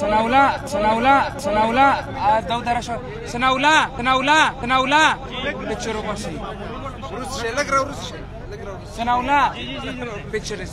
سناولا سناولا سناولا دو درشه سناولا سناولا سناولا پچرو باشي روس شي لګ راو روس شي لګ راو سناولا پچرس